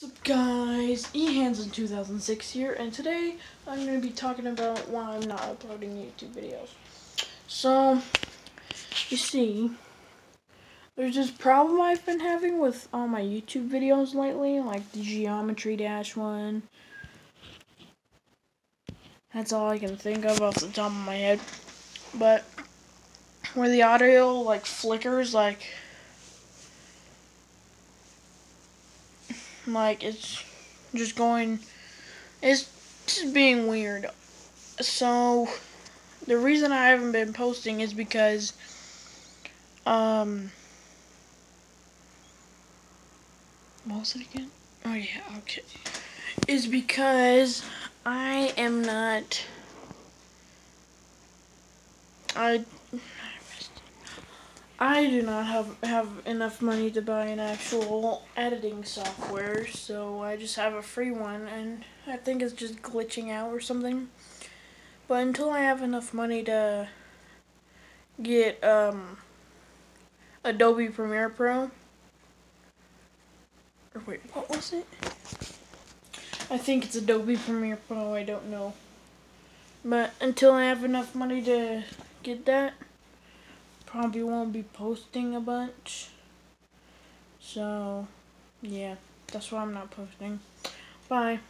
What's up guys, eHands 2006 here, and today I'm going to be talking about why I'm not uploading YouTube videos. So, you see, there's this problem I've been having with all my YouTube videos lately, like the Geometry Dash one. That's all I can think of off the top of my head. But, where the audio, like, flickers, like, Like, it's just going, it's just being weird. So, the reason I haven't been posting is because, um, what was it again? Oh yeah, okay. Is because I am not, I I do not have have enough money to buy an actual editing software, so I just have a free one, and I think it's just glitching out or something. But until I have enough money to get um, Adobe Premiere Pro, or wait, what was it? I think it's Adobe Premiere Pro, I don't know. But until I have enough money to get that, probably won't be posting a bunch. So, yeah, that's why I'm not posting. Bye.